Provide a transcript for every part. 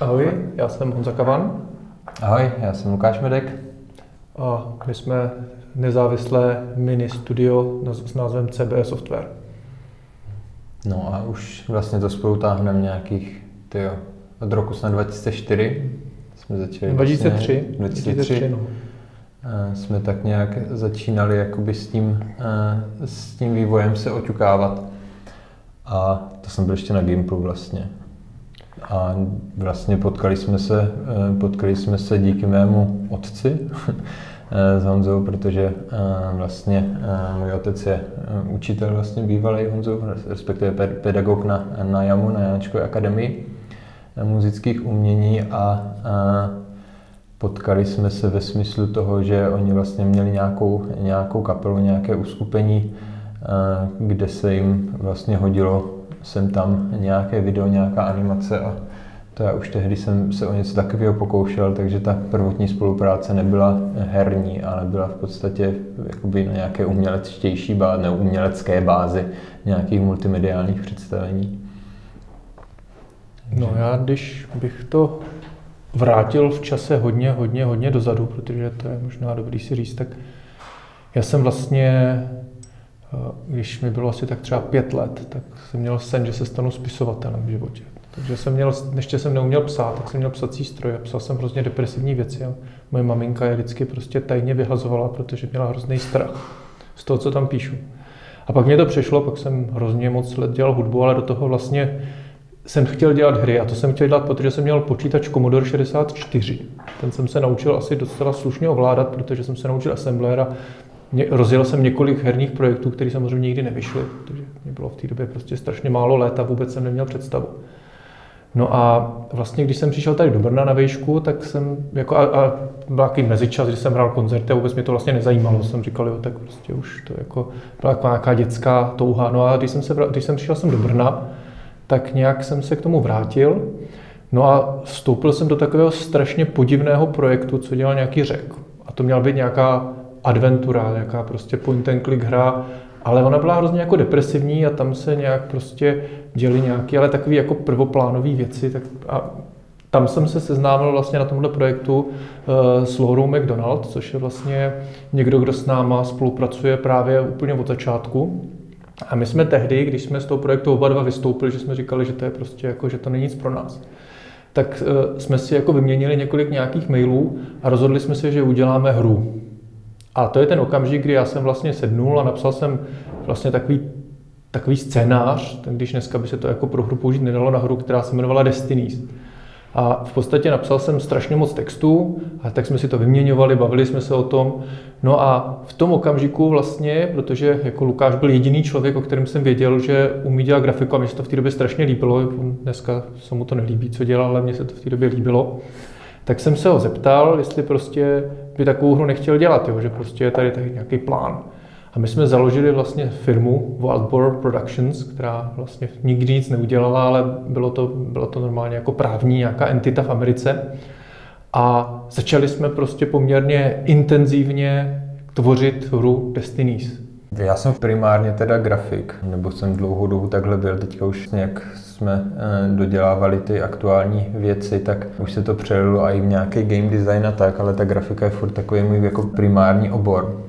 Ahoj, já jsem Honza Kavan. Ahoj, já jsem Lukáš Medek. A my jsme nezávislé mini studio s názvem CB Software. No a už vlastně to spolu táhneme nějakých, tyjo, od roku snad 2004 jsme začali. 2003. Vlastně, 2003. 2003 no. Jsme tak nějak začínali jakoby s tím, s tím vývojem se oťukávat. A to jsem byl ještě na Gimplu vlastně. A vlastně potkali jsme se, eh, potkali jsme se díky mému otci s Honzou, protože eh, vlastně eh, můj otec je učitel vlastně bývalý Honzou, respektive pedagog na, na JAMu, na Janečkové akademii muzických umění a potkali jsme se ve smyslu toho, že oni vlastně měli nějakou, nějakou kapelu, nějaké uskupení, kde se jim vlastně hodilo jsem tam nějaké video, nějaká animace a to já už tehdy jsem se o něco takového pokoušel, takže ta prvotní spolupráce nebyla herní, ale byla v podstatě jakoby na nějaké umělectější bázi, nebo umělecké bázi nějakých multimediálních představení. No já, když bych to vrátil v čase hodně, hodně, hodně dozadu, protože to je možná dobrý si říct, tak já jsem vlastně když mi bylo asi tak třeba pět let, tak jsem měl sen, že se stanu spisovatelem v životě. Takže jsem měl, ještě jsem neuměl psát, tak jsem měl psací stroj a psal jsem hrozně depresivní věci. A moje maminka je vždycky prostě tajně vyhazovala, protože měla hrozný strach z toho, co tam píšu. A pak mě to přešlo, pak jsem hrozně moc let dělal hudbu, ale do toho vlastně jsem chtěl dělat hry a to jsem chtěl dělat, protože jsem měl počítač Commodore 64. Ten jsem se naučil asi docela slušně ovládat, protože jsem se naučil assembler a rozjel jsem několik herních projektů, které samozřejmě nikdy nevyšly, protože mě bylo v té době prostě strašně málo let a vůbec jsem neměl představu. No a vlastně, když jsem přišel tady do Brna na výšku, tak jsem, jako a, a byl takový mezičas, kdy jsem hrál koncerty a vůbec mě to vlastně nezajímalo. Jsem říkal, jo, tak prostě už to jako byla nějaká dětská touha. No a když jsem, se, když jsem přišel jsem do Brna, tak nějak jsem se k tomu vrátil. No a vstoupil jsem do takového strašně podivného projektu, co dělal nějaký řek. A to měla být nějaká adventura, jaká prostě point and click hra, ale ona byla hrozně jako depresivní a tam se nějak prostě děli nějaké, ale takové jako prvoplánové věci. Tak a tam jsem se seznámil vlastně na tomhle projektu uh, s Laurou McDonald, což je vlastně někdo, kdo s náma spolupracuje právě úplně od začátku. A my jsme tehdy, když jsme z toho projektu oba dva vystoupili, že jsme říkali, že to je prostě jako, že to není nic pro nás, tak uh, jsme si jako vyměnili několik nějakých mailů a rozhodli jsme se, že uděláme hru. A to je ten okamžik, kdy já jsem vlastně sednul a napsal jsem vlastně takový, takový scénář, ten, když dneska by se to jako pro hru použít nedalo na hru, která se jmenovala Destinies. A v podstatě napsal jsem strašně moc textů, a tak jsme si to vyměňovali, bavili jsme se o tom. No a v tom okamžiku vlastně, protože jako Lukáš byl jediný člověk, o kterém jsem věděl, že umí dělat grafiku a mně se to v té době strašně líbilo. Dneska se mu to nelíbí, co dělal, ale mně se to v té době líbilo tak jsem se ho zeptal, jestli prostě by takovou hru nechtěl dělat, jo, že prostě je tady, tady nějaký plán. A my jsme založili vlastně firmu Wildboar Productions, která vlastně nikdy nic neudělala, ale bylo to, bylo to normálně jako právní nějaká entita v Americe. A začali jsme prostě poměrně intenzivně tvořit hru Destinies. Já jsem primárně teda grafik, nebo jsem dlouhou dobu takhle byl, teďka už nějak jsme eh, dodělávali ty aktuální věci, tak už se to přelilo i v nějaký game design a tak, ale ta grafika je furt takový můj jako primární obor.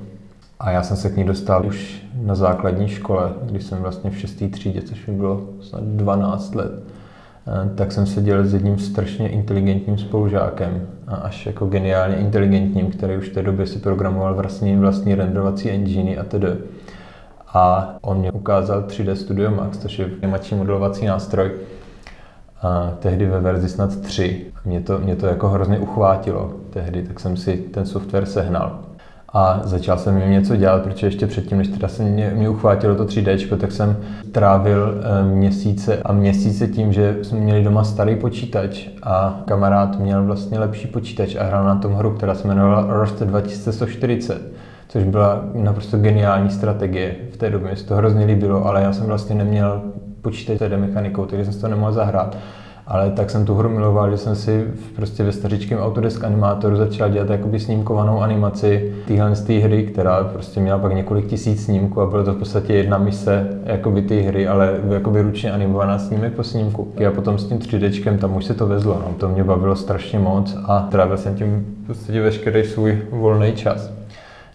A já jsem se k ní dostal už na základní škole, když jsem vlastně v šestý třídě, což mi bylo snad 12 let. Eh, tak jsem seděl s jedním strašně inteligentním spolužákem, a až jako geniálně inteligentním, který už v té době si programoval vlastní, vlastní renderovací engine a tedy. A on mě ukázal 3D Studio Max, což je animační modelovací nástroj, a tehdy ve verzi snad 3. Mě to, mě to jako hrozně uchvátilo tehdy, tak jsem si ten software sehnal a začal jsem jim něco dělat, protože ještě předtím, než teda se mě, mě uchvátilo to 3D, tak jsem trávil eh, měsíce a měsíce tím, že jsme měli doma starý počítač a kamarád měl vlastně lepší počítač a hrál na tom hru, která se jmenovala Rost 2140 což byla naprosto geniální strategie. V té době se to hrozně líbilo, ale já jsem vlastně neměl počítač s mechanikou, takže jsem to nemohl zahrát. Ale tak jsem tu hru miloval, že jsem si prostě ve stařičkém Autodesk animátoru začal dělat jakoby snímkovanou animaci téhle z té hry, která prostě měla pak několik tisíc snímků a bylo to v podstatě jedna mise jakoby té hry, ale jakoby ručně animovaná snímek po snímku. A potom s tím 3D tam už se to vezlo, no. to mě bavilo strašně moc a trávil jsem tím v podstatě veškerý svůj volný čas.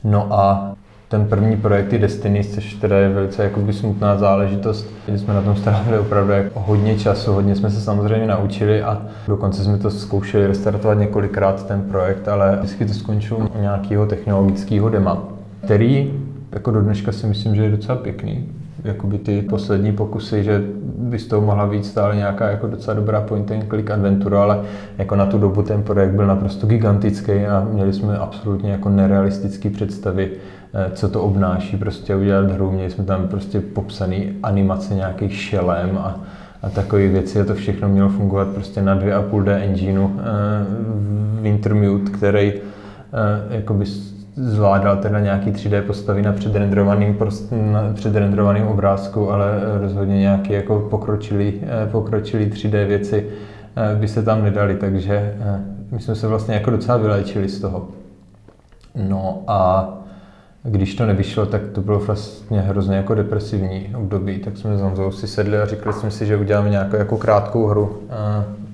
No a ten první projekt je Destiny, což teda je velice jakoby smutná záležitost. Kdy jsme na tom strávili opravdu hodně času, hodně jsme se samozřejmě naučili a dokonce jsme to zkoušeli restartovat několikrát ten projekt, ale vždycky to skončilo nějakého technologického dema, který jako do dneška si myslím, že je docela pěkný. Jakoby ty poslední pokusy, že by z toho mohla být stále nějaká jako docela dobrá point and click adventura, ale jako na tu dobu ten projekt byl naprosto gigantický a měli jsme absolutně jako nerealistické představy Eh, co to obnáší, prostě udělat hru. Měli jsme tam prostě popsaný animace nějakých šelem a, a takové věci a to všechno mělo fungovat prostě na 2,5D engineu Wintermute, který uh, jakoby zvládal teda nějaký 3D postavy na předrendrovaným, na předrendrovaným obrázku, ale rozhodně nějaký jako pokročilý, pokročilý 3D věci by se tam nedali, takže my jsme se vlastně jako docela vyléčili z toho. No a když to nevyšlo, tak to bylo vlastně hrozně jako depresivní období, tak jsme s Honzou si sedli a říkali jsme si, že uděláme nějakou jako krátkou hru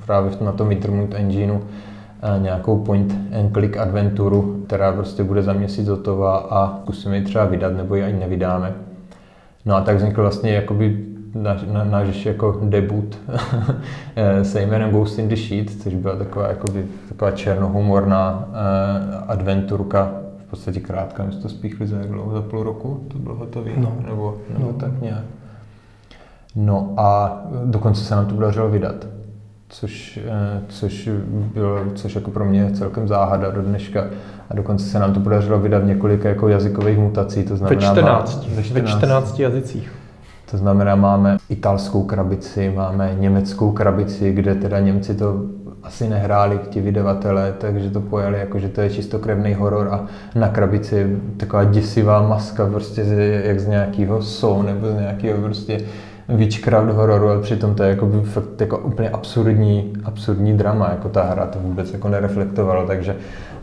právě na tom Wintermute engineu, nějakou point and click adventuru, která prostě bude za měsíc hotová a zkusíme ji třeba vydat, nebo ji ani nevydáme. No a tak vznikl vlastně jakoby náš, náš jako debut se jménem Ghost in the Sheet, což byla taková, jakoby, taková černohumorná adventurka v podstatě krátká, my jsme to spíchli za jak dlouho, za půl roku to bylo hotový, no. nebo, nebo no. tak nějak. No a dokonce se nám to podařilo vydat, což, eh, což bylo, což jako pro mě celkem záhada do dneška. A dokonce se nám to podařilo vydat v několika jako jazykových mutací, to znamená... Ve 14, má, ve 14, ve 14 jazycích. To znamená, máme italskou krabici, máme německou krabici, kde teda Němci to asi nehráli ti vydavatelé, takže to pojali jako, že to je čistokrevný horor a na krabici taková děsivá maska prostě z, jak z nějakého sou nebo z nějakého prostě witchcraft hororu, ale přitom to je jako, fakt jako úplně absurdní, absurdní drama, jako ta hra to vůbec jako nereflektovalo, takže,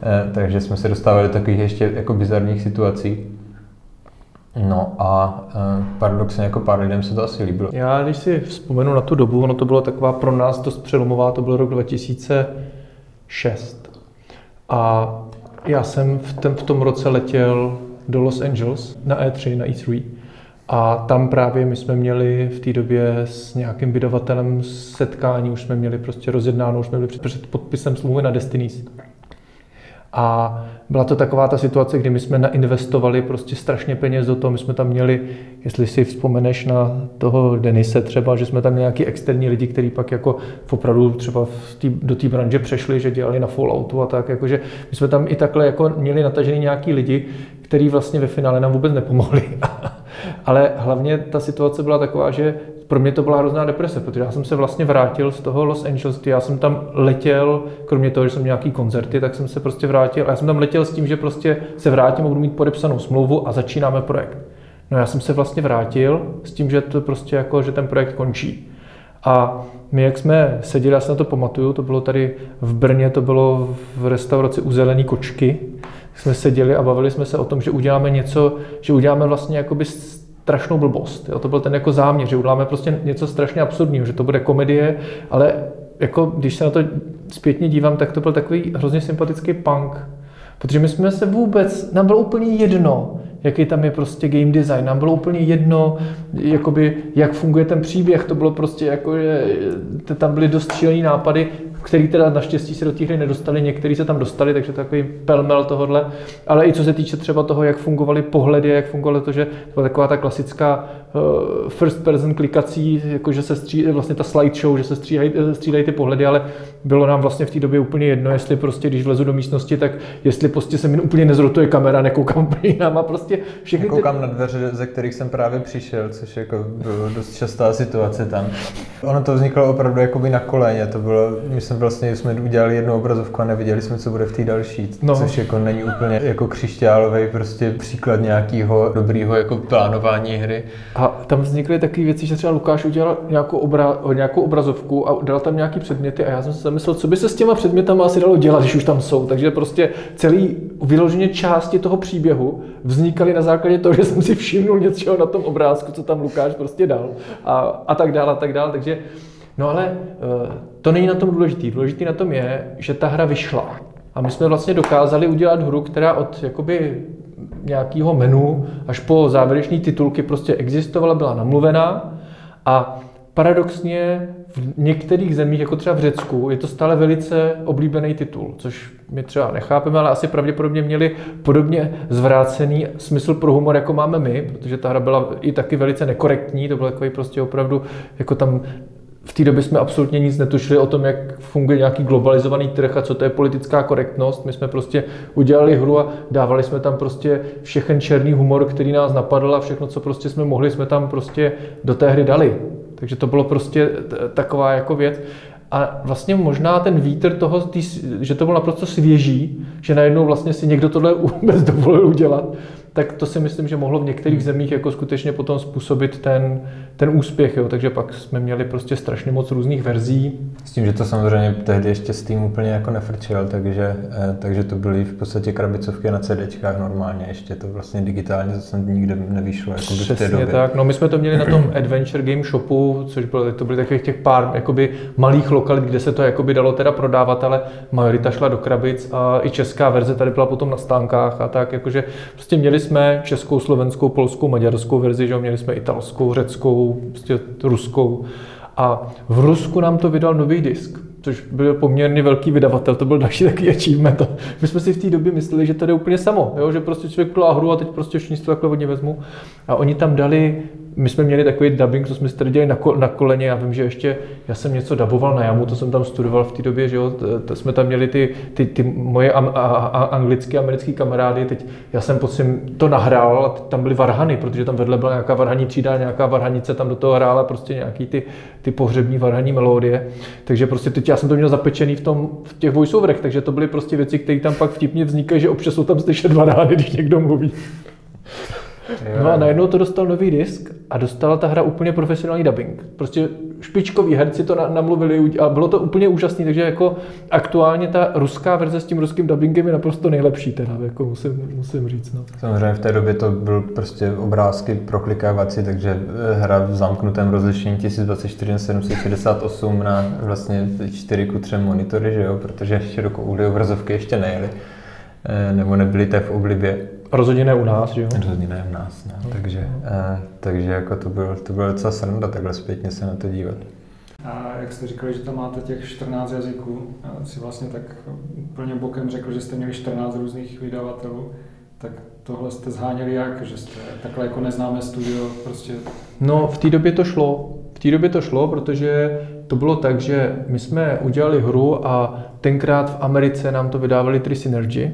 eh, takže jsme se dostávali do takových ještě jako bizarních situací. No a e, paradoxně jako pár lidem se to asi líbilo. Já když si vzpomenu na tu dobu, ono to bylo taková pro nás dost přelomová, to byl rok 2006. A já jsem v, ten, v tom roce letěl do Los Angeles na E3, na E3. A tam právě my jsme měli v té době s nějakým vydavatelem setkání, už jsme měli prostě rozjednáno, už jsme byli před podpisem smlouvy na Destinies. A byla to taková ta situace, kdy my jsme nainvestovali prostě strašně peněz do toho. My jsme tam měli, jestli si vzpomeneš na toho Denise třeba, že jsme tam nějaký externí lidi, kteří pak jako opravdu třeba v tý, do té branže přešli, že dělali na Falloutu a tak. Jakože my jsme tam i takhle jako měli natažený nějaký lidi, kteří vlastně ve finále nám vůbec nepomohli. Ale hlavně ta situace byla taková, že pro mě to byla hrozná deprese, protože já jsem se vlastně vrátil z toho Los Angeles, já jsem tam letěl, kromě toho, že jsem měl nějaký koncerty, tak jsem se prostě vrátil a já jsem tam letěl s tím, že prostě se vrátím a budu mít podepsanou smlouvu a začínáme projekt. No já jsem se vlastně vrátil s tím, že to prostě jako, že ten projekt končí. A my, jak jsme seděli, já se na to pamatuju, to bylo tady v Brně, to bylo v restauraci u Zelený kočky, jsme seděli a bavili jsme se o tom, že uděláme něco, že uděláme vlastně jakoby strašnou blbost. Jo? To byl ten jako záměr, že uděláme prostě něco strašně absurdního, že to bude komedie, ale jako když se na to zpětně dívám, tak to byl takový hrozně sympatický punk. Protože my jsme se vůbec, nám bylo úplně jedno, jaký tam je prostě game design. Nám bylo úplně jedno, jakoby, jak funguje ten příběh. To bylo prostě jako, že tam byly dost šílený nápady který teda naštěstí se do té hry nedostali, někteří se tam dostali, takže takový pelmel tohohle. Ale i co se týče třeba toho, jak fungovaly pohledy, jak fungovalo to, že to byla taková ta klasická first person klikací, jako že se stří, vlastně ta slideshow, že se střídají, eh, střídají ty pohledy, ale bylo nám vlastně v té době úplně jedno, jestli prostě, když vlezu do místnosti, tak jestli prostě se mi úplně nezrotuje kamera, nekoukám úplně jinam a prostě všechny Koukám ty... na dveře, ze kterých jsem právě přišel, což jako bylo dost častá situace tam. Ono to vzniklo opravdu jakoby na koleně, to bylo, my jsme vlastně jsme udělali jednu obrazovku a neviděli jsme, co bude v té další, No. což jako není úplně jako křišťálový prostě příklad nějakého dobrýho jako plánování hry. A tam vznikly takové věci, že třeba Lukáš udělal nějakou, obra, nějakou obrazovku a dal tam nějaký předměty a já jsem si zamyslel, co by se s těma předmětama asi dalo dělat, když už tam jsou. Takže prostě celý vyloženě části toho příběhu vznikaly na základě toho, že jsem si všimnul něčeho na tom obrázku, co tam Lukáš prostě dal a, a tak dále, a tak dále. Takže, no ale eh, to není na tom důležitý. Důležitý na tom je, že ta hra vyšla. A my jsme vlastně dokázali udělat hru, která od jakoby nějakého menu až po závěrečné titulky prostě existovala, byla namluvená. A paradoxně v některých zemích, jako třeba v Řecku, je to stále velice oblíbený titul, což my třeba nechápeme, ale asi pravděpodobně měli podobně zvrácený smysl pro humor, jako máme my, protože ta hra byla i taky velice nekorektní, to byl takový prostě opravdu, jako tam v té době jsme absolutně nic netušili o tom, jak funguje nějaký globalizovaný trh a co to je politická korektnost. My jsme prostě udělali hru a dávali jsme tam prostě všechen černý humor, který nás napadl a všechno, co prostě jsme mohli, jsme tam prostě do té hry dali. Takže to bylo prostě taková jako věc. A vlastně možná ten vítr toho, že to bylo naprosto svěží, že najednou vlastně si někdo tohle vůbec dovolil udělat, tak to si myslím, že mohlo v některých zemích jako skutečně potom způsobit ten, ten úspěch. Jo. Takže pak jsme měli prostě strašně moc různých verzí. S tím, že to samozřejmě tehdy ještě Steam úplně jako nefrčel, takže, eh, takže to byly v podstatě krabicovky na CDčkách normálně, ještě to vlastně digitálně zase nikde nevyšlo jako v té Přesně době. tak. No my jsme to měli na tom Adventure Game Shopu, což bylo, to byly takových těch pár jakoby malých lokalit, kde se to jakoby dalo teda prodávat, ale majorita šla do krabic a i česká verze tady byla potom na stánkách a tak, jakože prostě měli jsme českou, slovenskou, polskou, maďarskou verzi, že měli jsme italskou, řeckou, prostě ruskou. A v Rusku nám to vydal nový disk, což byl poměrně velký vydavatel, to byl další takový achievement. My jsme si v té době mysleli, že to je úplně samo, jo? že prostě člověk klá hru a teď prostě nic to takhle hodně vezmu. A oni tam dali, my jsme měli takový dubbing, co jsme si tady dělali na, ko, na koleně, já vím, že ještě, já jsem něco daboval na jamu, to jsem tam studoval v té době, že jo, to, jsme tam měli ty, ty, ty moje am, a, a, anglické, americké kamarády, teď já jsem potom to nahrál a tam byly varhany, protože tam vedle byla nějaká varhaní třída, nějaká varhanice tam do toho hrála prostě nějaký ty, ty pohřební varhaní melodie, takže prostě teď já jsem to měl zapečený v, tom, v těch voiceoverech, takže to byly prostě věci, které tam pak vtipně vznikají, že občas jsou tam slyšet varhany, když někdo mluví. No a najednou to dostal nový disk a dostala ta hra úplně profesionální dubbing. Prostě špičkoví herci to namluvili a bylo to úplně úžasné, takže jako aktuálně ta ruská verze s tím ruským dubbingem je naprosto nejlepší teda, jako musím, musím říct. No. Samozřejmě v té době to byl prostě obrázky proklikávací, takže hra v zamknutém rozlišení 1024 x 768 na vlastně 4 ku 3 monitory, že jo, protože širokoúhlé obrazovky ještě nejeli, nebo nebyly té v oblibě. Rozhodně ne u nás, že jo? Rozhodně ne u nás, ne. No. Takže, uh, takže jako to byl, to byl docela sranda takhle zpětně se na to dívat. A jak jste říkali, že tam máte těch 14 jazyků, si vlastně tak úplně bokem řekl, že jste měli 14 různých vydavatelů, tak tohle jste zháněli jak, že jste takhle jako neznámé studio prostě... No v té době to šlo. V té době to šlo, protože to bylo tak, že my jsme udělali hru a tenkrát v Americe nám to vydávali Tri Synergy,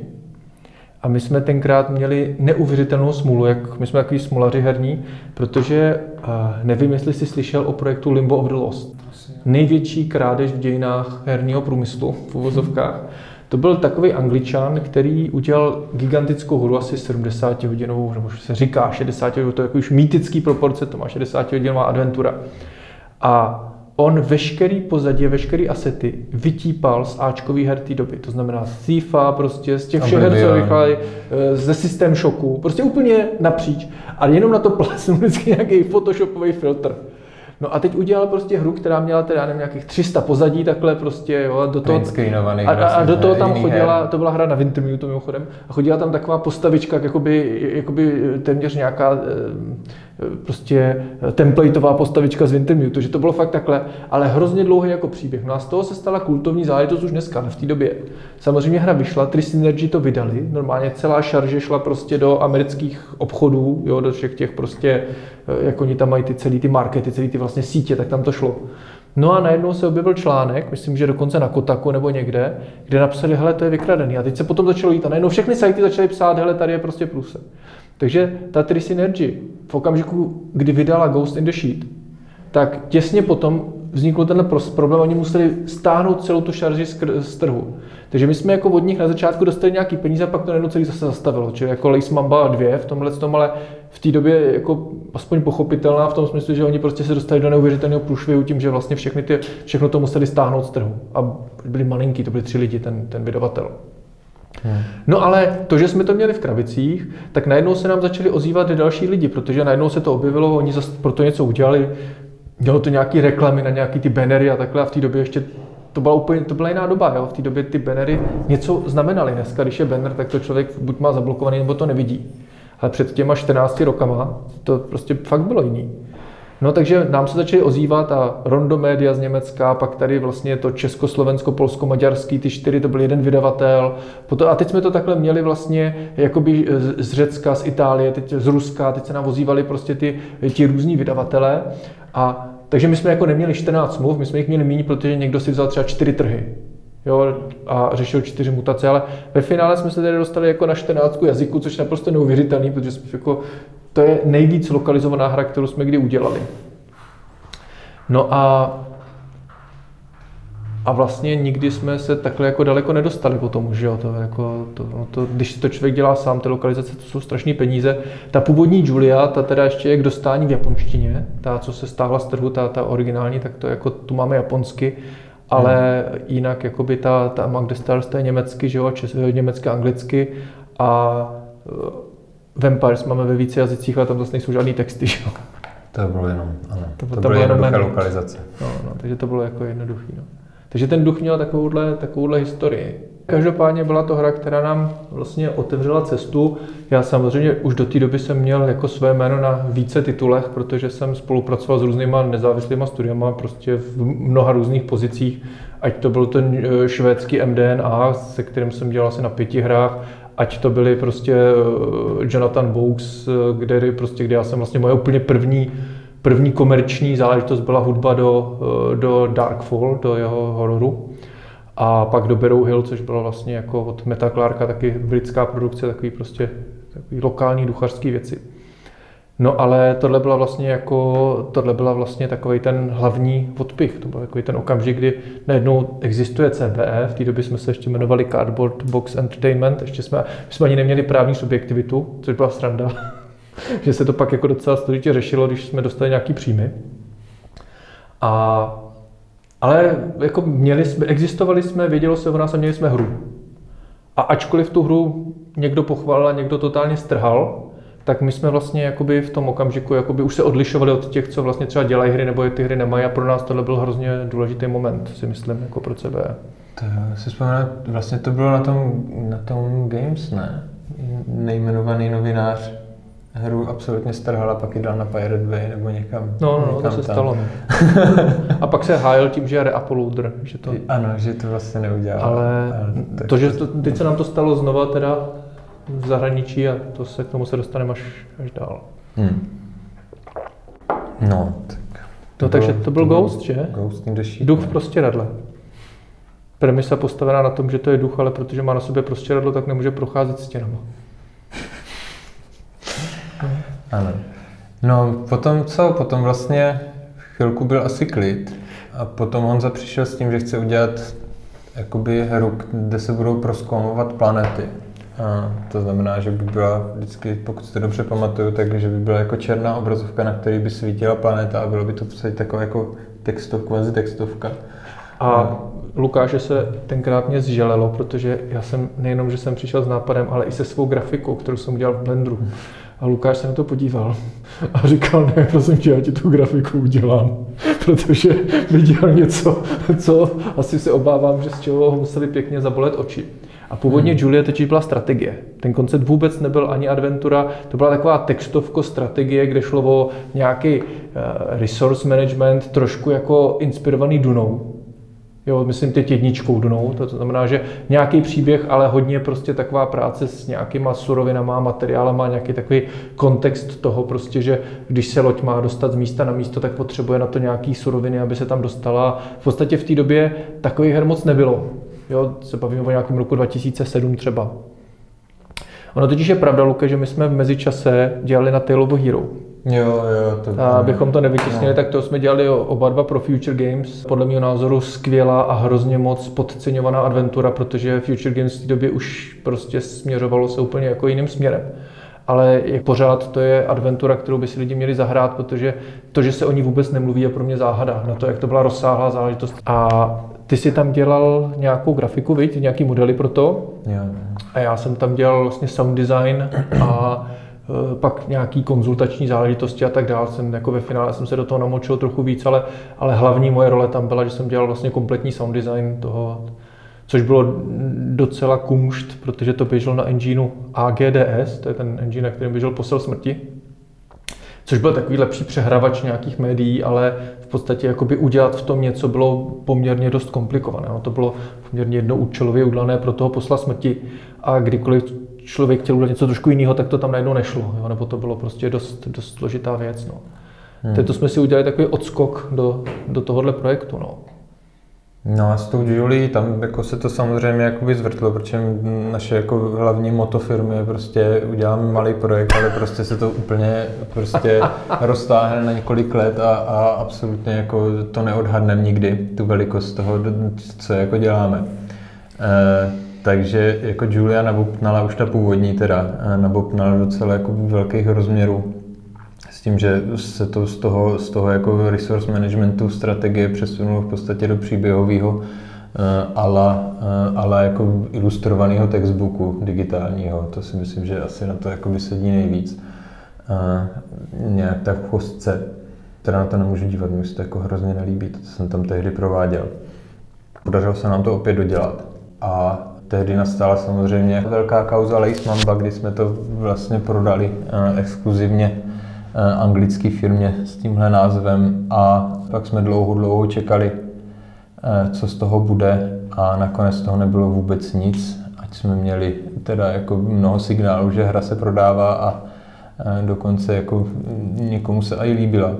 a my jsme tenkrát měli neuvěřitelnou smůlu, jak my jsme takový smolaři herní, protože uh, nevím, jestli jsi slyšel o projektu Limbo of the Lost. Největší krádež v dějinách herního průmyslu v uvozovkách. To byl takový angličan, který udělal gigantickou hru, asi 70 hodinovou, nebo se říká 60 hodinovou, to je jako už mýtický proporce, to má 60 hodinová adventura. A on veškerý pozadí, veškerý asety vytípal z Ačkový her té doby. To znamená z prostě z těch všech her, co vychali, ze systém šoku, prostě úplně napříč. A jenom na to plesnul vždycky nějaký photoshopový filtr. No a teď udělal prostě hru, která měla teda nevím, nějakých 300 pozadí takhle prostě, jo, a do toho, a, a, a do toho tam chodila, her. to byla hra na Wintermute mimochodem, a chodila tam taková postavička, jakoby, jakoby téměř nějaká prostě templateová postavička z Wintermute, že to bylo fakt takhle, ale hrozně dlouhý jako příběh. No a z toho se stala kultovní záležitost už dneska, v té době. Samozřejmě hra vyšla, Tri Synergy to vydali, normálně celá šarže šla prostě do amerických obchodů, jo, do všech těch prostě, jak oni tam mají ty celý ty markety, celý ty vlastně sítě, tak tam to šlo. No a najednou se objevil článek, myslím, že dokonce na Kotaku nebo někde, kde napsali, hele, to je vykradený. A teď se potom začalo jít a najednou všechny sajty začaly psát, hele, tady je prostě průse. Takže ta Tri Synergy v okamžiku, kdy vydala Ghost in the Sheet, tak těsně potom vznikl tenhle problém, oni museli stáhnout celou tu šarži z trhu. Takže my jsme jako od nich na začátku dostali nějaký peníze a pak to najednou celý zase zastavilo. Čili jako Lace Mamba 2 v tomhle tom, ale v té době jako aspoň pochopitelná v tom smyslu, že oni prostě se dostali do neuvěřitelného průšvihu tím, že vlastně všechny ty, všechno to museli stáhnout z trhu. A byli malinký, to byli tři lidi, ten, ten vydavatel. No ale to, že jsme to měli v krabicích, tak najednou se nám začali ozývat i další lidi, protože najednou se to objevilo, oni zase pro to něco udělali, dělalo to nějaký reklamy na nějaký ty bannery a takhle a v té době ještě to byla úplně, to byla jiná doba, jo? v té době ty bannery něco znamenaly. Dneska, když je banner, tak to člověk buď má zablokovaný, nebo to nevidí. Ale před těma 14 rokama to prostě fakt bylo jiný. No takže nám se začaly ozývat a Rondo Media z Německa, pak tady vlastně to Československo, Polsko, Maďarský, ty čtyři, to byl jeden vydavatel. Potom, a teď jsme to takhle měli vlastně jakoby z Řecka, z Itálie, teď z Ruska, teď se nám ozývali prostě ty, ti různí vydavatelé. A takže my jsme jako neměli 14 smluv, my jsme jich měli méně, protože někdo si vzal třeba čtyři trhy jo, a řešil čtyři mutace, ale ve finále jsme se tedy dostali jako na 14 jazyků, což je naprosto neuvěřitelný, protože jsme jako, to je nejvíc lokalizovaná hra, kterou jsme kdy udělali. No a a vlastně nikdy jsme se takhle jako daleko nedostali po tomu, že jo, to jako, to, no to, když to člověk dělá sám, ty lokalizace, to jsou strašné peníze. Ta původní Julia, ta teda ještě je k dostání v japonštině, ta, co se stáhla z trhu, ta, ta originální, tak to jako tu máme japonsky, ale hmm. jinak jakoby ta, ta Magde Stars, to je německy, že jo, čes, německy, anglicky a Vampires máme ve více jazycích, ale tam zase nejsou žádný texty, že jo. To bylo jenom, ano. To, to, to bylo jenom lokalizace. No, no, takže to bylo jako jednoduchý, no. Takže ten duch měl takovouhle, takovouhle historii. Každopádně byla to hra, která nám vlastně otevřela cestu. Já samozřejmě už do té doby jsem měl jako své jméno na více titulech, protože jsem spolupracoval s různýma nezávislýma studiama prostě v mnoha různých pozicích. Ať to byl ten eh, švédský MDNA, se kterým jsem dělal asi na pěti hrách, ať to byly prostě eh, Jonathan Bowes, eh, kde, prostě, kde já jsem vlastně moje úplně první První komerční záležitost byla hudba do, do Darkfall, do jeho hororu. A pak do Barrow Hill, což bylo vlastně jako od Meta Clarka taky britská produkce, takový prostě takový lokální duchařský věci. No ale tohle byla vlastně jako, tohle byla vlastně takový ten hlavní odpich. To byl takový ten okamžik, kdy najednou existuje CBE, v té době jsme se ještě jmenovali Cardboard Box Entertainment, ještě jsme, jsme ani neměli právní subjektivitu, což byla sranda. že se to pak jako docela složitě řešilo, když jsme dostali nějaký příjmy. A, ale jako měli jsme, existovali jsme, vědělo se o nás a měli jsme hru. A ačkoliv tu hru někdo pochválil a někdo totálně strhal, tak my jsme vlastně jakoby v tom okamžiku jakoby už se odlišovali od těch, co vlastně třeba dělají hry nebo je ty hry nemají a pro nás tohle byl hrozně důležitý moment, si myslím, jako pro sebe. To si vzpomínám, vlastně to bylo na tom, na tom Games, ne? Nejmenovaný novinář hru absolutně strhala, pak ji dal na Pirate Bay nebo někam. No, no, no to se tam. stalo. No. a pak se hájil tím, že je reuploader. Že to... Ano, že to vlastně neudělal. Ale, ale to, že to, teď se nám to stalo znova teda v zahraničí a to se k tomu se dostaneme až, až dál. Hmm. No, tak. To no, takže to byl to Ghost, že? Ghost in the Sheet, Duch v prostěradle. Premisa postavená na tom, že to je duch, ale protože má na sobě prostěradlo, tak nemůže procházet stěnama. Ano. No potom co? Potom vlastně chvilku byl asi klid a potom Honza přišel s tím, že chce udělat jakoby hru, kde se budou proskoumovat planety. A to znamená, že by byla vždycky, pokud si to dobře pamatuju, takže by byla jako černá obrazovka, na které by svítila planeta a bylo by to v taková jako textovka, kvazi textovka. A Lukáše se tenkrát mě zželelo, protože já jsem nejenom, že jsem přišel s nápadem, ale i se svou grafikou, kterou jsem udělal v Blenderu. A Lukáš se na to podíval a říkal, ne, prosím tě, já ti tu grafiku udělám, protože viděl něco, co asi se obávám, že z čeho ho museli pěkně zabolet oči. A původně hmm. Julia totiž byla strategie. Ten koncept vůbec nebyl ani adventura, to byla taková textovko strategie, kde šlo o nějaký uh, resource management, trošku jako inspirovaný Dunou. Jo, myslím teď jedničkou dnou, to znamená, že nějaký příběh, ale hodně prostě taková práce s nějakýma surovinama, materiálama, nějaký takový kontext toho prostě, že když se loď má dostat z místa na místo, tak potřebuje na to nějaký suroviny, aby se tam dostala. V podstatě v té době takových her moc nebylo. Jo, se bavíme o nějakém roku 2007 třeba. Ono totiž je pravda, Luke, že my jsme v mezičase dělali na Tale of Hero. Jo, jo. To, a abychom to nevytěsnili, no. tak to jsme dělali oba dva pro Future Games. Podle mého názoru skvělá a hrozně moc podceňovaná adventura, protože Future Games v té době už prostě směřovalo se úplně jako jiným směrem. Ale je pořád to je adventura, kterou by si lidi měli zahrát, protože to, že se o ní vůbec nemluví, je pro mě záhada na to, jak to byla rozsáhlá záležitost. A ty si tam dělal nějakou grafiku, viď? nějaký modely pro to. Jo. A já jsem tam dělal vlastně sound design a Eh, pak nějaký konzultační záležitosti a tak dále. Jsem jako ve finále jsem se do toho namočil trochu víc, ale, ale hlavní moje role tam byla, že jsem dělal vlastně kompletní sound design toho, což bylo docela kumšt, protože to běželo na engineu AGDS, to je ten engine, na kterém běžel posel smrti, což byl takový lepší přehrávač nějakých médií, ale v podstatě jakoby udělat v tom něco bylo poměrně dost komplikované. No, to bylo poměrně jednoúčelově udlané pro toho posla smrti a kdykoliv člověk chtěl udělat něco trošku jiného, tak to tam najednou nešlo, jo? nebo to bylo prostě dost, dost složitá věc. No. Hmm. Teď to jsme si udělali takový odskok do, do tohohle projektu. No. No a s tou Julie, tam jako se to samozřejmě jakoby zvrtlo, protože naše jako hlavní moto firmy je prostě uděláme malý projekt, ale prostě se to úplně prostě roztáhne na několik let a, a absolutně jako to neodhadneme nikdy, tu velikost toho, co jako děláme. E, takže jako Julia nabopnala už ta původní teda, nabopnala docela jako velkých rozměrů tím, že se to z toho, z toho jako resource managementu strategie přesunulo v podstatě do příběhového ale, eh, ale jako ilustrovaného textbooku digitálního. To si myslím, že asi na to jako vysedí nejvíc. Nějak tak v kostce, teda na to nemůžu dívat, mi se to jako hrozně nelíbí, to, jsem tam tehdy prováděl. Podařilo se nám to opět dodělat. A tehdy nastala samozřejmě velká kauza Lace Mamba, kdy jsme to vlastně prodali eh, exkluzivně eh, anglické firmě s tímhle názvem a pak jsme dlouho, dlouho čekali, eh, co z toho bude a nakonec toho nebylo vůbec nic, ať jsme měli teda jako mnoho signálů, že hra se prodává a dokonce jako někomu se i líbila.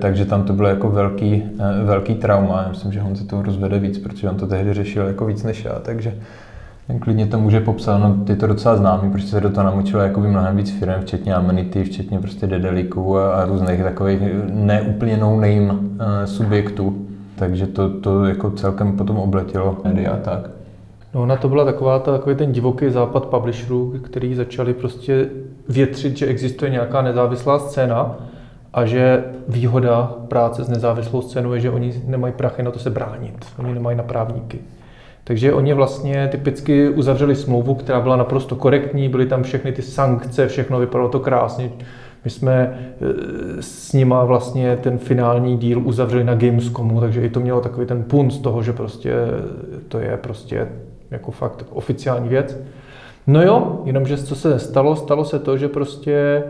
Takže tam to bylo jako velký, velký trauma. Já myslím, že on se to rozvede víc, protože on to tehdy řešil jako víc než já. Takže Klidně to může popsat, no je to docela známý, protože se do toho namočilo jakoby mnohem víc firm, včetně Amenity, včetně prostě Dedeliků a, a různých takových neúplně no-name uh, subjektů. Takže to, to jako celkem potom obletělo média tak. No ona to byla taková ta, takový ten divoký západ publisherů, který začali prostě větřit, že existuje nějaká nezávislá scéna a že výhoda práce s nezávislou scénou je, že oni nemají prachy na to se bránit. Oni nemají na právníky. Takže oni vlastně typicky uzavřeli smlouvu, která byla naprosto korektní, byly tam všechny ty sankce, všechno vypadalo to krásně. My jsme e, s nima vlastně ten finální díl uzavřeli na Gamescomu, takže i to mělo takový ten punt z toho, že prostě to je prostě jako fakt oficiální věc. No jo, jenomže co se stalo? Stalo se to, že prostě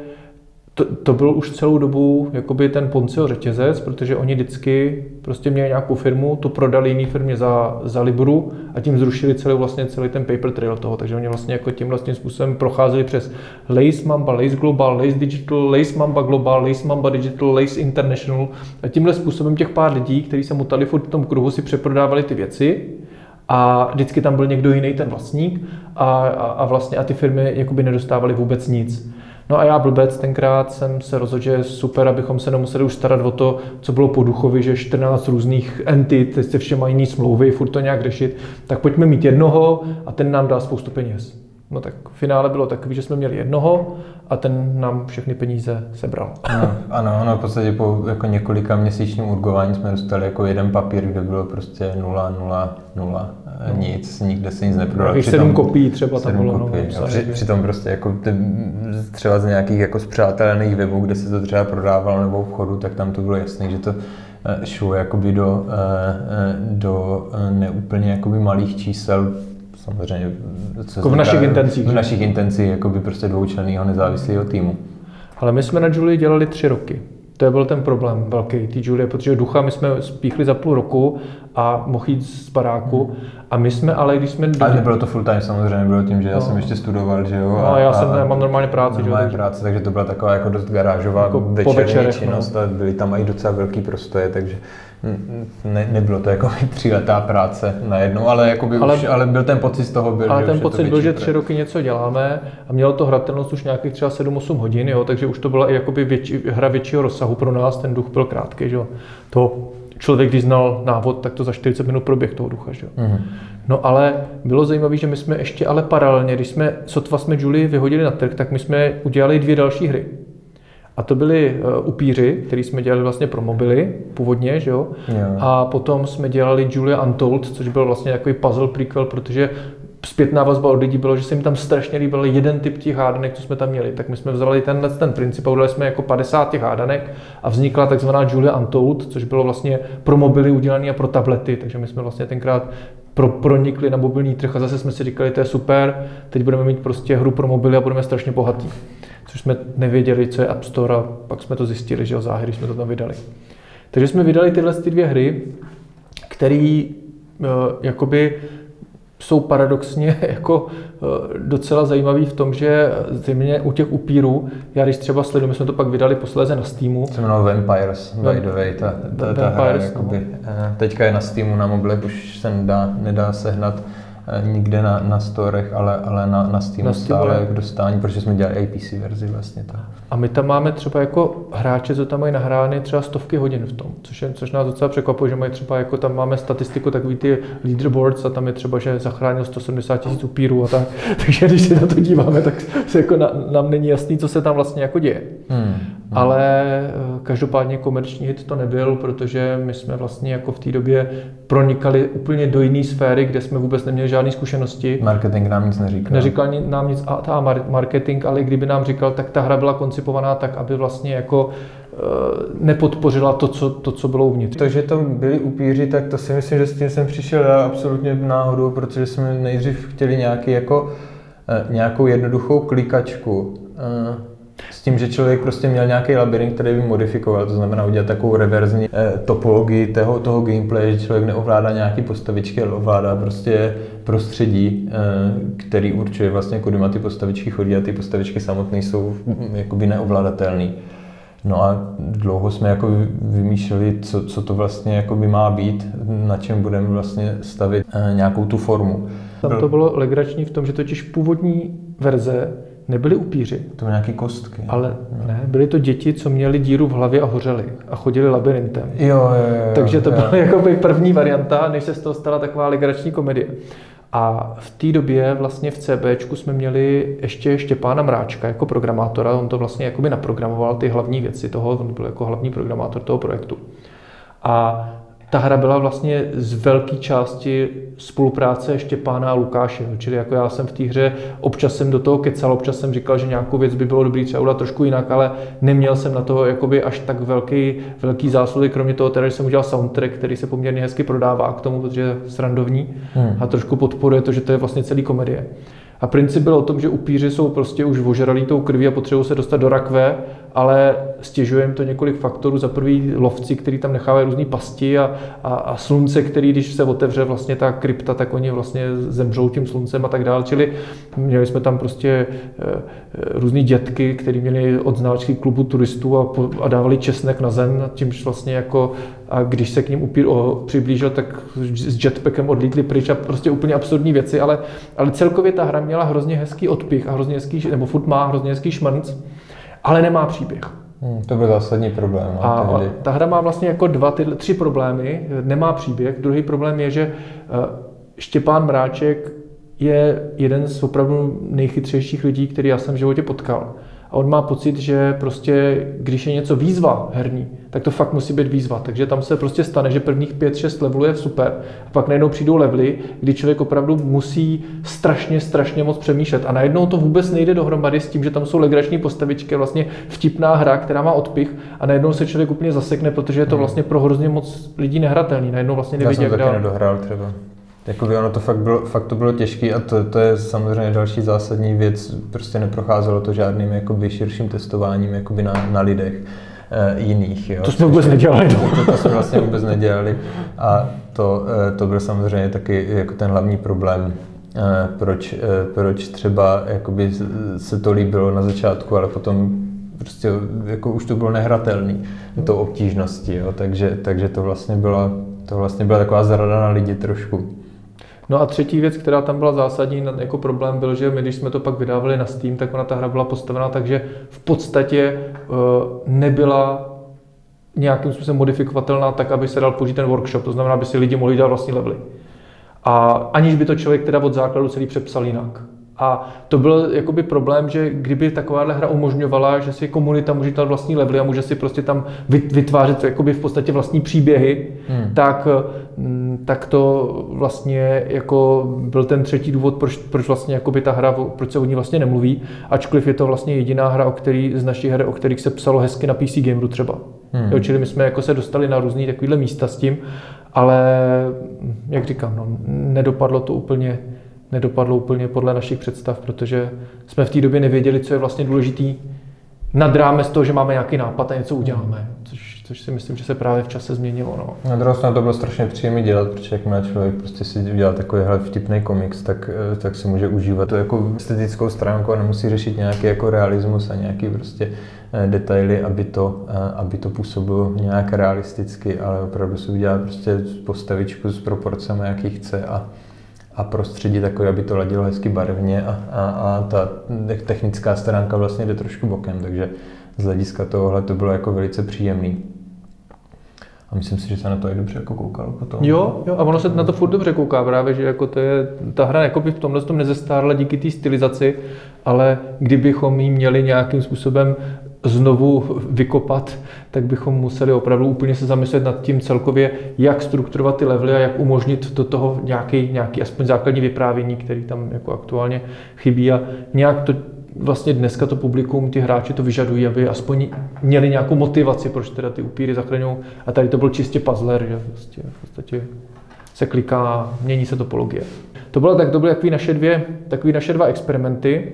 to, to byl už celou dobu jakoby ten Poncio řetězec, protože oni vždycky prostě měli nějakou firmu, tu prodali jiné firmě za, za Libru a tím zrušili celý, vlastně celý ten paper trail toho. Takže oni vlastně jako tím vlastním způsobem procházeli přes Lace Mamba, Lace Global, Lace Digital, Lace Mamba Global, Lace Mamba Digital, Lace International a tímhle způsobem těch pár lidí, kteří se mutali v tom kruhu, si přeprodávali ty věci a vždycky tam byl někdo jiný ten vlastník a, a, a vlastně a ty firmy jakoby nedostávaly vůbec nic. No a já blbec tenkrát jsem se rozhodl, že je super, abychom se nemuseli už starat o to, co bylo po duchovi, že 14 různých entit, teď se všem mají jiný smlouvy, furt to nějak řešit, tak pojďme mít jednoho a ten nám dá spoustu peněz. No tak v finále bylo takový, že jsme měli jednoho a ten nám všechny peníze sebral. No, ano, ano, v podstatě po jako několika měsíčním urgování jsme dostali jako jeden papír, kde bylo prostě nula, nula, nula, no. nic, nikde se nic neprodalo. Když sedm kopií třeba tam bylo. Kopií, no, při, přitom prostě jako ty, třeba z nějakých jako zpřátelených webů, kde se to třeba prodávalo nebo v chodu, tak tam to bylo jasné, že to eh, šlo jakoby do, eh, eh, do neúplně jakoby malých čísel, samozřejmě. Co jako v našich intencích. V našich intencích, jako by prostě dvoučlenného nezávislého týmu. Ale my jsme na Julie dělali tři roky. To byl ten problém velký, ty Julie, protože ducha my jsme spíchli za půl roku a mohl jít z baráku. A my jsme, ale když jsme... Ale nebylo to full time samozřejmě, bylo tím, že já no. jsem ještě studoval, že jo. No, a, já jsem, a, mám normálně práci, normálně že jo. práce, takže to byla taková jako dost garážová jako večerní činnost no. a byly tam i docela velký prostoje, takže ne, nebylo to jako tříletá práce najednou, ale, jakoby ale, už, ale byl ten pocit z toho byl, Ale že ten pocit byl, že tři roky něco děláme a mělo to hratelnost už nějakých třeba 7-8 hodin, jo, takže už to byla i jakoby větší, hra většího rozsahu pro nás, ten duch byl krátký, že jo. To člověk, když znal návod, tak to za 40 minut proběh toho ducha, že jo. Mm. No ale bylo zajímavé, že my jsme ještě ale paralelně, když jsme, sotva jsme Julie vyhodili na trh, tak my jsme udělali dvě další hry. A to byly uh, upíři, který jsme dělali vlastně pro mobily původně, že jo? Yeah. A potom jsme dělali Julia Untold, což byl vlastně takový puzzle prequel, protože zpětná vazba od lidí bylo, že se jim tam strašně líbil jeden typ těch hádanek, co jsme tam měli. Tak my jsme vzali tenhle ten princip a udělali jsme jako 50 těch hádanek a vznikla takzvaná Julia Untold, což bylo vlastně pro mobily udělané a pro tablety. Takže my jsme vlastně tenkrát pro, pronikli na mobilní trh a zase jsme si říkali, to je super, teď budeme mít prostě hru pro mobily a budeme strašně bohatí což jsme nevěděli, co je App Store a pak jsme to zjistili, že jo, záhy, jsme to tam vydali. Takže jsme vydali tyhle ty dvě hry, které uh, jakoby jsou paradoxně jako uh, docela zajímavý v tom, že zejména u těch upírů, já když třeba sleduju, my jsme to pak vydali posléze na Steamu. Se jmenuje Vampires, by the way, ta, ta, ta hra, jakoby, no. Eh, teďka je na Steamu, na mobilech už se nedá, nedá sehnat Eh, nikde na, na storech, ale, ale na, na Steamu na stále k dostání, protože jsme dělali APC verzi vlastně. To. A my tam máme třeba jako hráče, co tam mají nahrány třeba stovky hodin v tom, což, je, což nás docela překvapuje, že mají třeba jako tam máme statistiku takový ty leaderboards a tam je třeba, že zachránil 170 tisíc upírů a tak. Takže když se na to díváme, tak se jako na, nám není jasný, co se tam vlastně jako děje. Hmm. Hmm. Ale eh, každopádně komerční hit to nebyl, protože my jsme vlastně jako v té době pronikali úplně do jiné sféry, kde jsme vůbec neměli žádné zkušenosti. Marketing nám nic neříkal. Neříkal nám nic a ta marketing, ale kdyby nám říkal, tak ta hra byla koncipovaná tak, aby vlastně jako eh, nepodpořila to co, to, co bylo uvnitř. To, že to byli upíři, tak to si myslím, že s tím jsem přišel já absolutně náhodou, protože jsme nejdřív chtěli nějaký jako, eh, nějakou jednoduchou klikačku s tím, že člověk prostě měl nějaký labirint, který by modifikoval, to znamená udělat takovou reverzní eh, topologii toho, toho gameplay, že člověk neovládá nějaký postavičky, ale ovládá prostě prostředí, eh, který určuje vlastně, kudy má ty postavičky chodí a ty postavičky samotné jsou hm, jakoby neovladatelné. No a dlouho jsme jako vymýšleli, co, co to vlastně jakoby má být, na čem budeme vlastně stavit eh, nějakou tu formu. Tam to bylo legrační v tom, že totiž původní verze nebyli upíři. To byly nějaké kostky. Ale ne, byly to děti, co měli díru v hlavě a hořeli a chodili labirintem. Jo, jo, jo. Takže to byla jako první varianta, než se z toho stala taková legrační komedie. A v té době vlastně v CBčku jsme měli ještě Štěpána Mráčka jako programátora, on to vlastně jakoby naprogramoval ty hlavní věci toho, on byl jako hlavní programátor toho projektu. A ta hra byla vlastně z velké části spolupráce Štěpána a Lukáše. Čili jako já jsem v té hře občas jsem do toho kecal, občas jsem říkal, že nějakou věc by bylo dobré třeba udělat trošku jinak, ale neměl jsem na to jakoby až tak velký, velký zásluhy, kromě toho teda, že jsem udělal soundtrack, který se poměrně hezky prodává k tomu, protože je srandovní hmm. a trošku podporuje to, že to je vlastně celý komedie. A princip byl o tom, že upíři jsou prostě už ožralí tou krví a potřebují se dostat do rakve, ale stěžuje jim to několik faktorů. Za prvý lovci, kteří tam nechávají různé pasti a, a, a, slunce, který když se otevře vlastně ta krypta, tak oni vlastně zemřou tím sluncem a tak dále. Čili měli jsme tam prostě e, různý dětky, který měli od znalečky klubu turistů a, a dávali česnek na zem, čímž vlastně jako a když se k ním upír o, přiblížil, tak s jetpackem odlítli pryč a prostě úplně absurdní věci, ale, ale celkově ta hra měla hrozně hezký odpich a hrozně hezký, nebo furt má hrozně hezký šmrnc, ale nemá příběh. Hmm, to byl zásadní problém. No, a tehdy. ta hra má vlastně jako dva, ty, tři problémy. Nemá příběh. Druhý problém je, že eh, Štěpán Mráček je jeden z opravdu nejchytřejších lidí, který já jsem v životě potkal a on má pocit, že prostě, když je něco výzva herní, tak to fakt musí být výzva. Takže tam se prostě stane, že prvních 5-6 levelů je super, a pak najednou přijdou levely, kdy člověk opravdu musí strašně, strašně moc přemýšlet. A najednou to vůbec nejde dohromady s tím, že tam jsou legrační postavičky, vlastně vtipná hra, která má odpich, a najednou se člověk úplně zasekne, protože je to hmm. vlastně pro hrozně moc lidí nehratelný. Najednou vlastně nevědí, jak taky nedohrál třeba. Jakoby ono to fakt bylo, fakt to bylo těžké a to, to, je samozřejmě další zásadní věc. Prostě neprocházelo to žádným jakoby širším testováním jakoby na, na lidech e, jiných. Jo. To jsme vůbec nedělali. To, to, to jsme vlastně vůbec nedělali a to, e, to byl samozřejmě taky jako ten hlavní problém, e, proč, e, proč třeba jakoby se to líbilo na začátku, ale potom prostě jako už to bylo nehratelný, to obtížnosti, jo, takže, takže to vlastně byla, to vlastně byla taková zrada na lidi trošku. No a třetí věc, která tam byla zásadní jako problém, byl, že my, když jsme to pak vydávali na Steam, tak ona ta hra byla postavena tak, že v podstatě uh, nebyla nějakým způsobem modifikovatelná tak, aby se dal použít ten workshop, to znamená, aby si lidi mohli dělat vlastní levely. A aniž by to člověk teda od základu celý přepsal jinak. A to byl jakoby problém, že kdyby takováhle hra umožňovala, že si komunita může dělat vlastní levely a může si prostě tam vytvářet jakoby v podstatě vlastní příběhy, hmm. tak, mm, tak to vlastně jako byl ten třetí důvod, proč, proč vlastně jakoby ta hra, proč se o ní vlastně nemluví, ačkoliv je to vlastně jediná hra, o který, z naší hry, o kterých se psalo hezky na PC Gameru třeba. Hmm. Jo, čili my jsme jako se dostali na různý takovýhle místa s tím, ale jak říkám, no, nedopadlo to úplně nedopadlo úplně podle našich představ, protože jsme v té době nevěděli, co je vlastně důležitý nad rámec toho, že máme nějaký nápad a něco uděláme, což, si myslím, že se právě v čase změnilo. No. Na druhou stranu to bylo strašně příjemné dělat, protože má člověk prostě si udělá takovýhle vtipný komiks, tak, eh, tak si může užívat to jako estetickou stránku a nemusí řešit nějaký jako realismus a nějaký prostě eh, detaily, aby to, eh, aby to působilo nějak realisticky, ale opravdu si udělá prostě postavičku s proporcemi, jaký chce a, a prostředí takové, aby to ladilo hezky barevně a, a, a ta technická stránka vlastně jde trošku bokem, takže z hlediska tohohle to bylo jako velice příjemný. A myslím si, že se na to i dobře jako koukalo potom. Jo, jo, a ono se na to furt dobře kouká právě, že jako to je, ta hra jako by v tomhle tom nezestárla díky té stylizaci, ale kdybychom ji měli nějakým způsobem znovu vykopat, tak bychom museli opravdu úplně se zamyslet nad tím celkově, jak strukturovat ty levely a jak umožnit do toho nějaký, nějaký aspoň základní vyprávění, který tam jako aktuálně chybí a nějak to vlastně dneska to publikum, ty hráči to vyžadují, aby aspoň měli nějakou motivaci, proč teda ty upíry zachraňují. A tady to byl čistě puzzler, že vlastně v podstatě se kliká, mění se topologie. To bylo tak, to byly takové naše, dvě, takové naše dva experimenty.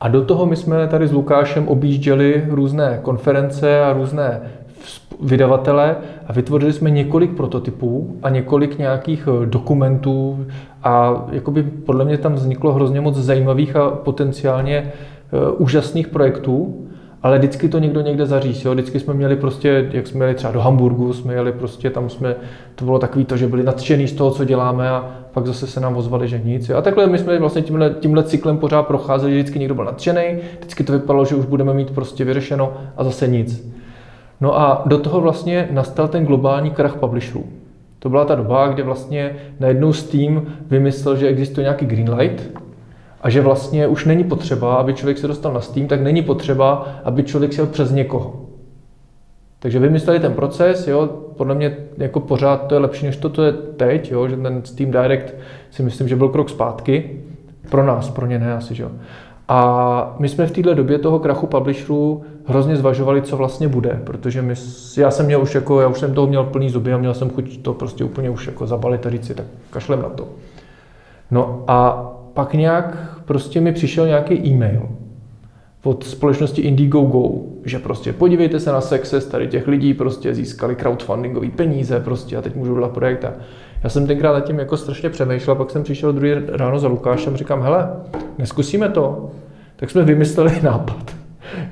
A do toho my jsme tady s Lukášem objížděli různé konference a různé vydavatele a vytvořili jsme několik prototypů a několik nějakých eh, dokumentů a jakoby podle mě tam vzniklo hrozně moc zajímavých a potenciálně eh, úžasných projektů, ale vždycky to někdo někde zaříz. Jo? Vždycky jsme měli prostě, jak jsme jeli třeba do Hamburgu, jsme jeli prostě, tam jsme, to bylo takový to, že byli nadšený z toho, co děláme a pak zase se nám ozvali, že nic. Jo? A takhle my jsme vlastně tímhle, tímhle cyklem pořád procházeli, vždycky někdo byl nadšený, vždycky to vypadalo, že už budeme mít prostě vyřešeno a zase nic. No a do toho vlastně nastal ten globální krach publisherů. To byla ta doba, kdy vlastně najednou Steam vymyslel, že existuje nějaký greenlight, a že vlastně už není potřeba, aby člověk se dostal na Steam, tak není potřeba, aby člověk šel přes někoho. Takže vymysleli ten proces, jo, podle mě jako pořád to je lepší, než to, to je teď, jo, že ten Steam Direct si myslím, že byl krok zpátky. Pro nás, pro ně ne asi, že jo. A my jsme v této době toho krachu publisherů hrozně zvažovali, co vlastně bude, protože my, já jsem měl už jako, já už jsem toho měl plný zuby a měl jsem chuť to prostě úplně už jako zabalit a říct si, tak kašlem na to. No a pak nějak prostě mi přišel nějaký e-mail od společnosti Indiegogo, že prostě podívejte se na success tady těch lidí, prostě získali crowdfundingové peníze prostě a teď můžu dělat projekt. Já jsem tenkrát nad tím jako strašně přemýšlel, pak jsem přišel druhý ráno za Lukášem, říkám, hele, neskusíme to. Tak jsme vymysleli nápad,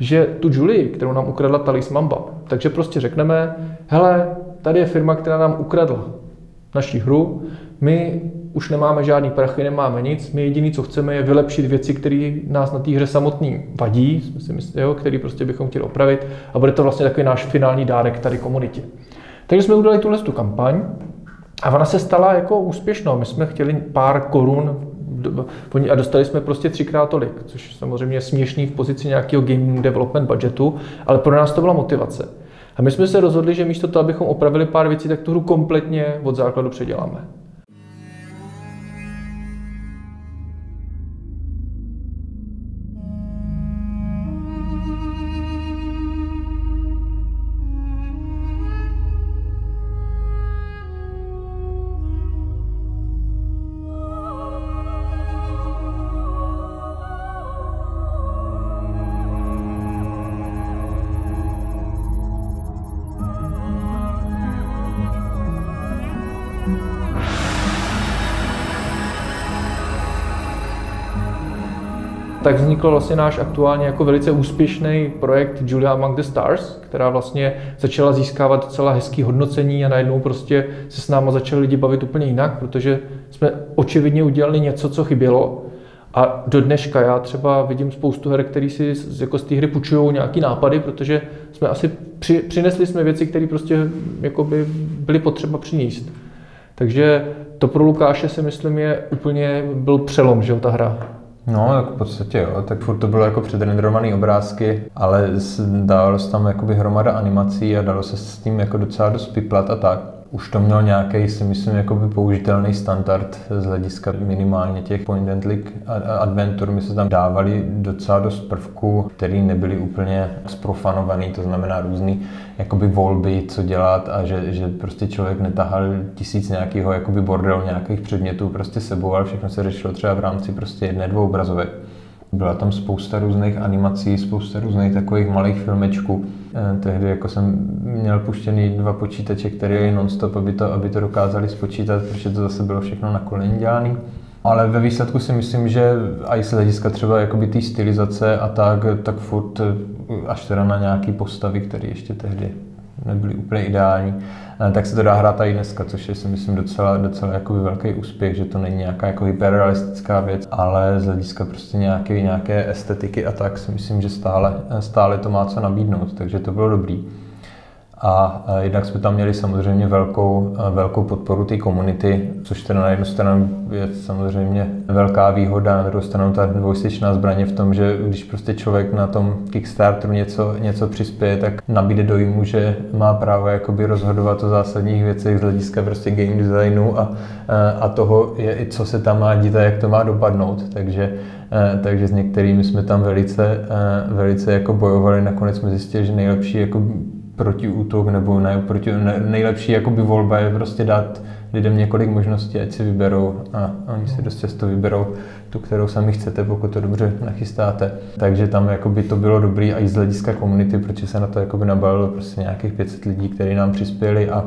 že tu Julie, kterou nám ukradla Talis Mamba, takže prostě řekneme, hele, tady je firma, která nám ukradla naší hru, my už nemáme žádný prachy, nemáme nic, my jediné, co chceme, je vylepšit věci, které nás na té hře samotný vadí, který prostě bychom chtěli opravit a bude to vlastně takový náš finální dárek tady komunitě. Takže jsme udělali tuhle tu kampaň a ona se stala jako úspěšnou. My jsme chtěli pár korun a dostali jsme prostě třikrát tolik, což samozřejmě je směšný v pozici nějakého game development budgetu, ale pro nás to byla motivace. A my jsme se rozhodli, že místo toho, abychom opravili pár věcí, tak tu hru kompletně od základu předěláme. Tak vznikl vlastně náš aktuálně jako velice úspěšný projekt Julia Among the Stars, která vlastně začala získávat docela hezký hodnocení a najednou prostě se s náma začali lidi bavit úplně jinak, protože jsme očividně udělali něco, co chybělo. A do dneška já třeba vidím spoustu her, který si jako z té hry půjčují nějaký nápady, protože jsme asi při, přinesli jsme věci, které prostě by byly potřeba přinést. Takže to pro Lukáše si myslím je úplně byl přelom, že ta hra. No, tak v podstatě jo, tak furt to bylo jako předrenderované obrázky, ale dalo se tam jakoby hromada animací a dalo se s tím jako docela dost piplat a tak už to měl nějaký, si myslím, jakoby použitelný standard z hlediska minimálně těch point and click adventur. My se tam dávali docela dost prvků, které nebyly úplně sprofanovaný, to znamená různý jakoby volby, co dělat a že, že prostě člověk netahal tisíc nějakého jakoby bordel nějakých předmětů prostě sebou, ale všechno se řešilo třeba v rámci prostě jedné, dvou obrazovek. Byla tam spousta různých animací, spousta různých takových malých filmečků. Eh, tehdy jako jsem měl puštěný dva počítače, které je non-stop, aby to, aby to dokázali spočítat, protože to zase bylo všechno na koleni dělané. Ale ve výsledku si myslím, že i z hlediska třeba jakoby té stylizace a tak, tak furt eh, až teda na nějaký postavy, které ještě tehdy nebyly úplně ideální, eh, tak se to dá hrát i dneska, což je si myslím docela, docela jako velký úspěch, že to není nějaká jako hyperrealistická věc, ale z hlediska prostě nějaké, nějaké estetiky a tak si myslím, že stále, stále to má co nabídnout, takže to bylo dobrý. A jednak jsme tam měli samozřejmě velkou, velkou podporu té komunity, což teda na jednu stranu je samozřejmě velká výhoda, na druhou stranu ta dvojsečná zbraně v tom, že když prostě člověk na tom Kickstarteru něco, něco přispěje, tak nabíde dojmu, že má právo jakoby rozhodovat o zásadních věcech z hlediska prostě game designu a, a toho, je, co se tam má dít a jak to má dopadnout. Takže takže s některými jsme tam velice, velice jako bojovali. Nakonec jsme zjistili, že nejlepší jako protiútok nebo ne, proti, ne, nejlepší jakoby volba je prostě dát lidem několik možností, ať si vyberou a oni si dost často vyberou tu, kterou sami chcete, pokud to dobře nachystáte. Takže tam jakoby to bylo dobrý a i z hlediska komunity, protože se na to jakoby nabalilo prostě nějakých 500 lidí, kteří nám přispěli a,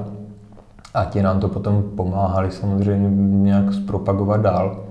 a ti nám to potom pomáhali samozřejmě nějak zpropagovat dál.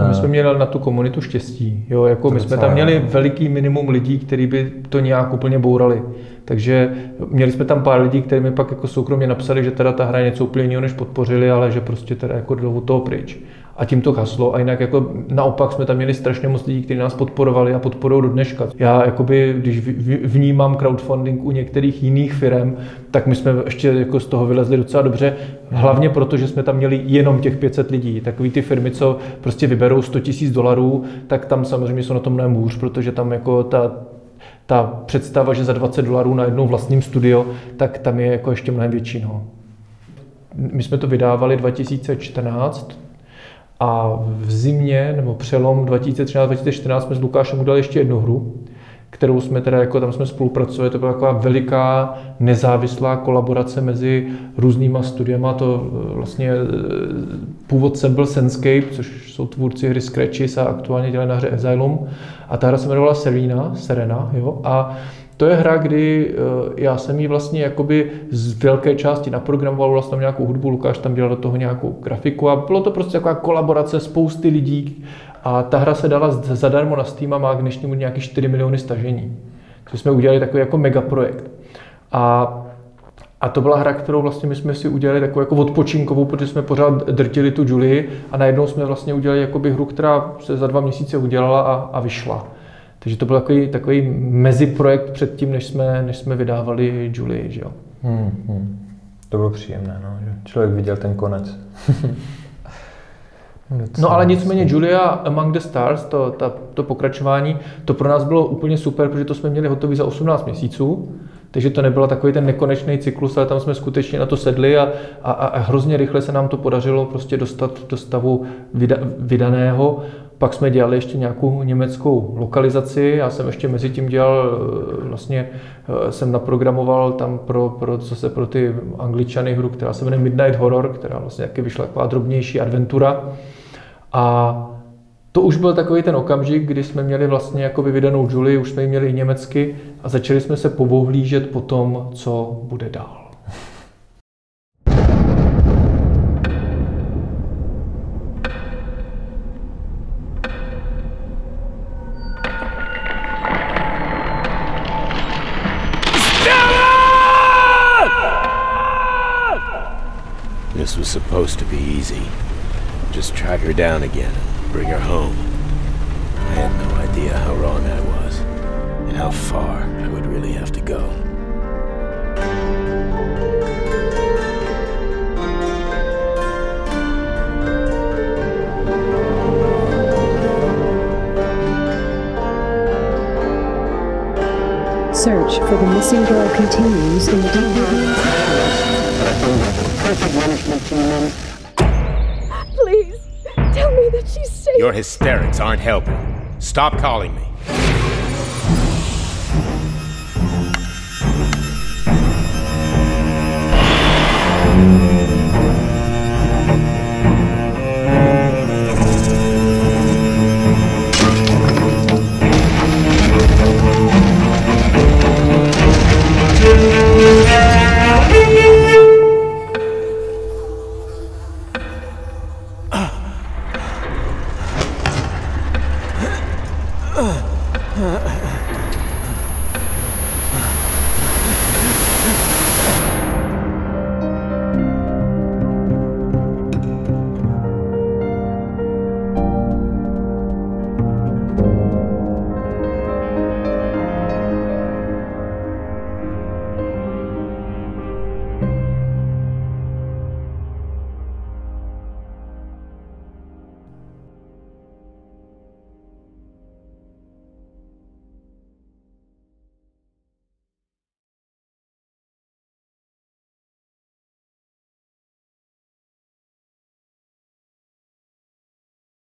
No, my jsme měli na tu komunitu štěstí. Jo, jako my jsme tam měli veliký minimum lidí, kteří by to nějak úplně bourali. Takže měli jsme tam pár lidí, kteří mi pak jako soukromně napsali, že teda ta hra je něco úplně jiného, než podpořili, ale že prostě teda jako jdou toho pryč. A tím to haslo. A jinak jako naopak jsme tam měli strašně moc lidí, kteří nás podporovali a podporují do dneška. Já jakoby, když vnímám crowdfunding u některých jiných firm, tak my jsme ještě jako z toho vylezli docela dobře. Hlavně proto, že jsme tam měli jenom těch 500 lidí. Takový ty firmy, co prostě vyberou 100 000 dolarů, tak tam samozřejmě jsou na tom mnohem hůř, protože tam jako ta, ta představa, že za 20 dolarů na jednou vlastním studio, tak tam je jako ještě mnohem větší. No. My jsme to vydávali 2014 a v zimě nebo přelom 2013-2014 jsme s Lukášem udělali ještě jednu hru, kterou jsme teda jako tam jsme spolupracovali, to byla taková veliká nezávislá kolaborace mezi různýma studiama, to e, vlastně e, původcem byl Senscape, což jsou tvůrci hry Scratches a aktuálně dělají na hře Asylum. A ta hra se jmenovala Serena, Serena, jo, a to je hra, kdy e, já jsem ji vlastně jakoby z velké části naprogramoval vlastně nějakou hudbu, Lukáš tam dělal do toho nějakou grafiku a bylo to prostě taková kolaborace spousty lidí, a ta hra se dala zadarmo na Steam a má k dnešnímu nějaký 4 miliony stažení. Takže jsme udělali takový jako megaprojekt. A a to byla hra, kterou vlastně my jsme si udělali takovou jako odpočinkovou, protože jsme pořád drtili tu Julie a najednou jsme vlastně udělali jakoby hru, která se za dva měsíce udělala a, a vyšla. Takže to byl takový, takový meziprojekt před tím, než jsme, než jsme vydávali Julie. Že jo? Hmm, hmm. To bylo příjemné, no, že člověk viděl ten konec. No ale nicméně Julia Among the Stars, to, ta, to pokračování, to pro nás bylo úplně super, protože to jsme měli hotový za 18 měsíců, takže to nebyl takový ten nekonečný cyklus, ale tam jsme skutečně na to sedli a, a, a hrozně rychle se nám to podařilo prostě dostat do stavu vyda, vydaného. Pak jsme dělali ještě nějakou německou lokalizaci, já jsem ještě mezi tím dělal, eh, vlastně eh, jsem naprogramoval tam pro, pro, zase pro ty angličany hru, která se jmenuje Midnight Horror, která vlastně taky vyšla taková drobnější adventura. A to už byl takový ten okamžik, kdy jsme měli vlastně jako vydanou Julie, už jsme ji měli i německy a začali jsme se pobohlížet po tom, co bude dál. Supposed to be easy. Just track her down again and bring her home. I had no idea how wrong I was, and how far I would really have to go. Search for the missing girl continues in the Deep Please, tell me that she's safe. Your hysterics aren't helping. Stop calling me.